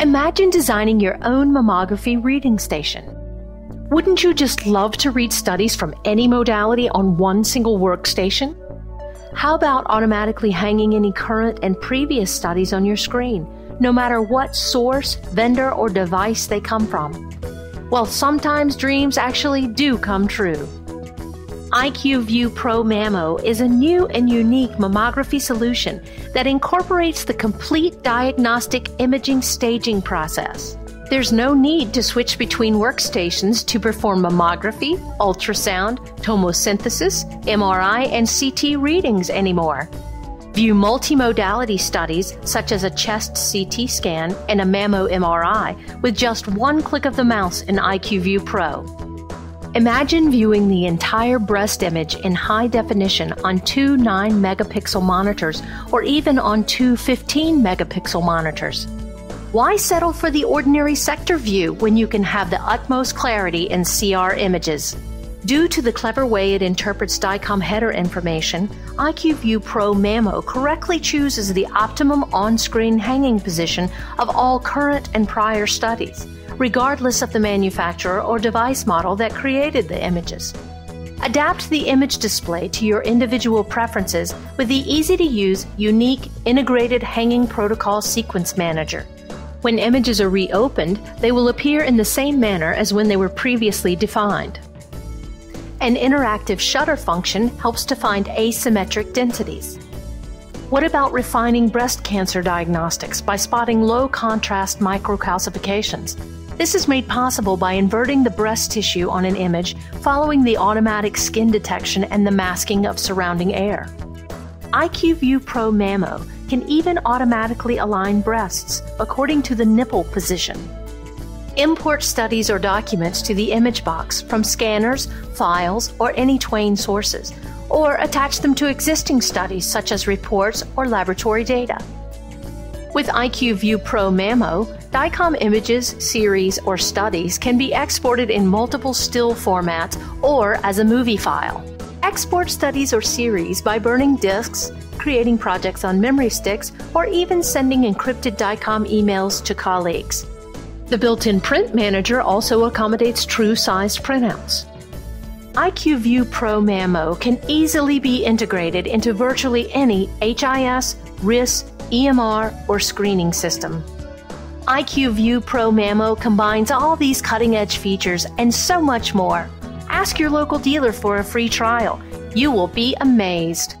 Imagine designing your own mammography reading station. Wouldn't you just love to read studies from any modality on one single workstation? How about automatically hanging any current and previous studies on your screen, no matter what source, vendor, or device they come from? Well, sometimes dreams actually do come true. IQView Pro Mammo is a new and unique mammography solution that incorporates the complete diagnostic imaging staging process. There's no need to switch between workstations to perform mammography, ultrasound, tomosynthesis, MRI, and CT readings anymore. View multimodality studies such as a chest CT scan and a mammo MRI with just one click of the mouse in IQView Pro. Imagine viewing the entire breast image in high definition on two 9 megapixel monitors or even on two 15 megapixel monitors. Why settle for the ordinary sector view when you can have the utmost clarity in CR images? Due to the clever way it interprets DICOM header information, IQView Pro Mammo correctly chooses the optimum on screen hanging position of all current and prior studies regardless of the manufacturer or device model that created the images. Adapt the image display to your individual preferences with the easy to use, unique, integrated hanging protocol sequence manager. When images are reopened, they will appear in the same manner as when they were previously defined. An interactive shutter function helps to find asymmetric densities. What about refining breast cancer diagnostics by spotting low contrast microcalcifications? This is made possible by inverting the breast tissue on an image following the automatic skin detection and the masking of surrounding air. IQView Pro Mammo can even automatically align breasts according to the nipple position. Import studies or documents to the image box from scanners, files, or any Twain sources, or attach them to existing studies such as reports or laboratory data. With IQView Pro Mammo, DICOM images, series, or studies can be exported in multiple still formats or as a movie file. Export studies or series by burning disks, creating projects on memory sticks, or even sending encrypted DICOM emails to colleagues. The built in print manager also accommodates true sized printouts. IQView Pro Mammo can easily be integrated into virtually any HIS, RIS, EMR, or screening system. IQView Pro Mammo combines all these cutting edge features and so much more. Ask your local dealer for a free trial. You will be amazed.